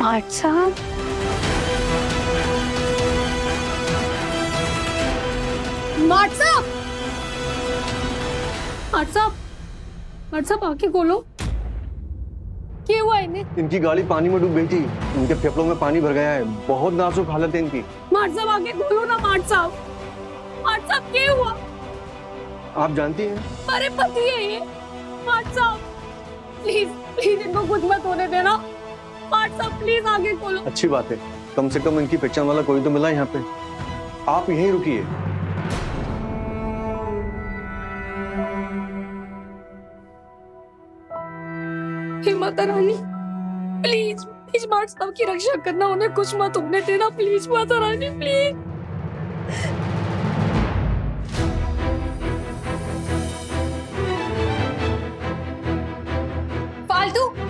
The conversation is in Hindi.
मार्ट साहब मार्ट साहब मार्ट साहब मार्ट साहब आके खोलो। क्या हुआ इन्हें? इनकी गाड़ी पानी में डूब गई थी। इनके फेफड़ों में पानी भर गया है। बहुत नाजुक हालत है इनकी। मार्ट साहब आके खोलो ना मार्ट साहब मार्ट साहब क्या हुआ? आप जानती हैं? हमारे पति है ये। मार्ट साहब प्लीज़ प्लीज़ इनको कुछ मत होने देना। पार्ट सब प्लीज़ आगे खोलो। अच्छी बात है। कम से कम इनकी पहचान वाला कोई तो मिला यहाँ पे। आप यही रुकिए। Mata Rani. Please please mart साहब की रक्षा करना उन्हें कुछ मत उगने देना। प्लीज़ माता रानी प्लीज़ फालतू।